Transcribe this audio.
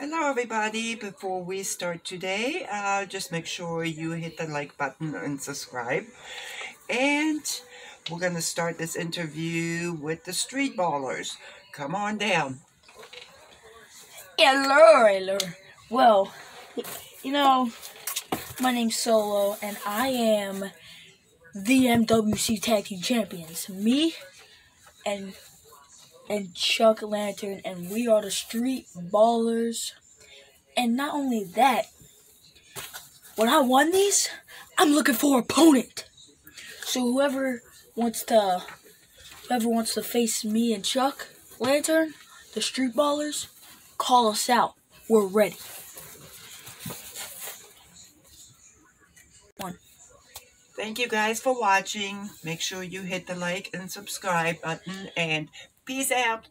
Hello everybody, before we start today, uh, just make sure you hit the like button and subscribe. And we're going to start this interview with the Street Ballers. Come on down. Hello, hello. Well, you know, my name's Solo, and I am the MWC Tag Team Champions. Me and and Chuck Lantern, and we are the Street Ballers. And not only that, when I won these, I'm looking for opponent. So whoever wants to, whoever wants to face me and Chuck Lantern, the Street Ballers, call us out. We're ready. One. Thank you guys for watching. Make sure you hit the like and subscribe button and peace out.